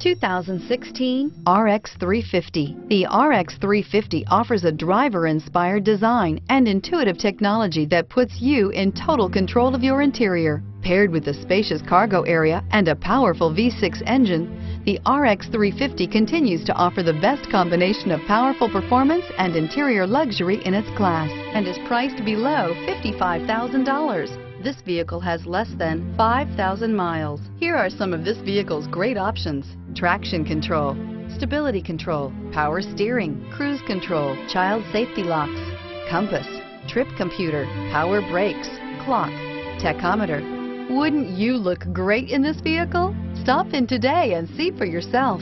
2016 RX 350. The RX 350 offers a driver-inspired design and intuitive technology that puts you in total control of your interior. Paired with a spacious cargo area and a powerful V6 engine, the RX 350 continues to offer the best combination of powerful performance and interior luxury in its class and is priced below $55,000. This vehicle has less than 5,000 miles. Here are some of this vehicle's great options. Traction control, stability control, power steering, cruise control, child safety locks, compass, trip computer, power brakes, clock, tachometer. Wouldn't you look great in this vehicle? Stop in today and see for yourself.